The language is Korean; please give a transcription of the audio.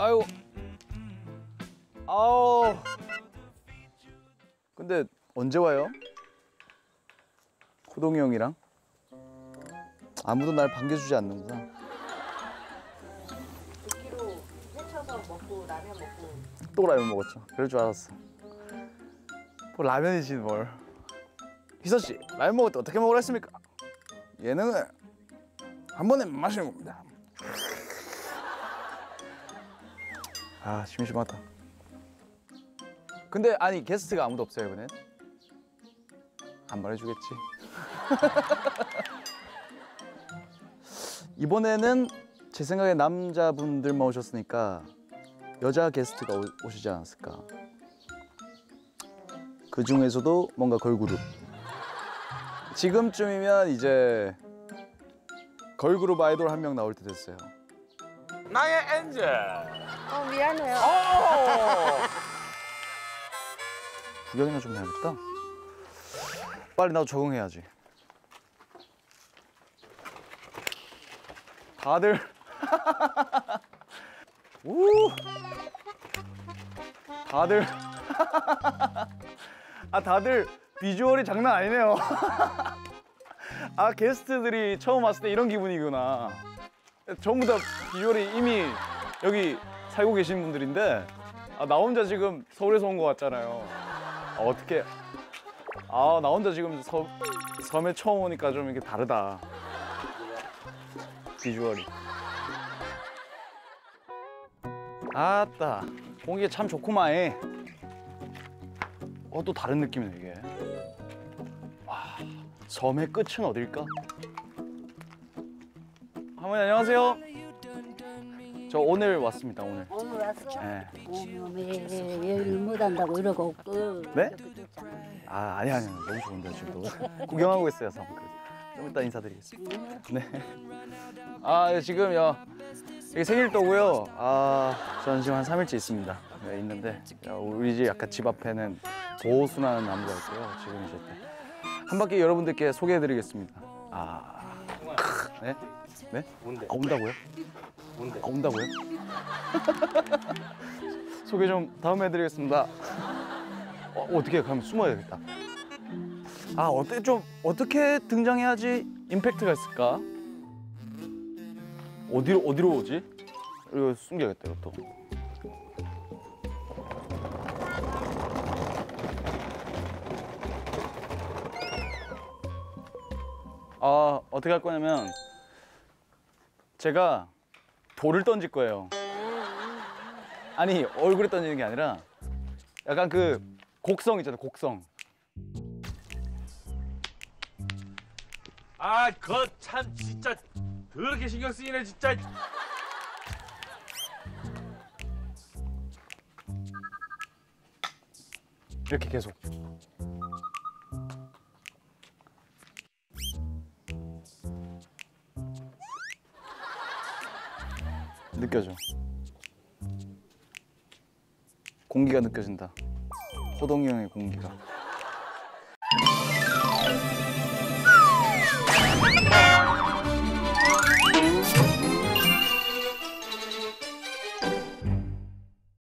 아유. 아우. 근데 언제 와요? 호동이 형이랑? 아무도 날 반겨주지 않는구나. 6kg 해쳐서 먹고 라면 먹고 또 라면 먹었죠. 그럴 줄 알았어. 뭐 라면이지 뭘. 희선 씨, 라면 먹을 때 어떻게 먹으라 했습니까? 예능은 한 번에 마시는 겁니다. 아 심심하다. 근데 아니 게스트가 아무도 없어요 이번엔. 안 말해주겠지. 이번에는 제 생각에 남자분들만 오셨으니까 여자 게스트가 오, 오시지 않았을까. 그 중에서도 뭔가 걸그룹. 지금쯤이면 이제 걸그룹 아이돌 한 명 나올 때 됐어요. 나의 엔젤. 어 미안해요 오! 구경이나 좀 해야겠다. 빨리 나도 적응해야지. 다들 우 다들 아 다들 비주얼이 장난 아니네요. 아 게스트들이 처음 왔을 때 이런 기분이구나. 전부 다 비주얼이 이미 여기 살고 계신 분들인데 아, 나 혼자 지금 서울에서 온 것 같잖아요. 아, 어떻게? 아, 나 혼자 지금 서, 섬에 처음 오니까 좀 이렇게 다르다. 비주얼이. 아따, 공기가 참 좋구만. 예. 어, 또 다른 느낌이네, 이게. 와, 섬의 끝은 어딜까? 할머니, 안녕하세요. 저 오늘 왔습니다, 오늘. 오늘 왔어? 네. 어머, 왜일 못한다고 이러고 없고. 네? 아 아니 아니 너무 좋은데 지금 또 구경하고 있어요 섬. 그래서 좀 이따 인사드리겠습니다. 네. 아 예, 지금 요 이게 생일도고요. 아 저는 지금 한 3일째 있습니다. 네, 있는데 야, 우리 집 약간 집 앞에는 고수나는 나무가 있고요. 지금 이제 한 바퀴 여러분들께 소개해드리겠습니다. 아 크, 네? 네? 뭔데? 아, 온다고요? 뭔데? 아, 온다고요? 소개 좀 다음에 해드리겠습니다. 어, 어떻게 그럼 숨어야겠다. 아 어떻게 좀 어떻게 등장해야지 임팩트가 있을까? 어디로 어디로 오지? 이거 숨겨야겠다 이것도. 아 어떻게 할 거냐면 제가 돌을 던질 거예요. 아니 얼굴에 던지는 게 아니라 약간 그 곡성 있잖아요 곡성. 아, 그참 진짜 더럽게 신경 쓰이네 진짜. 이렇게 계속. 느껴져. 공기가 느껴진다. 호동이 형의 공기가.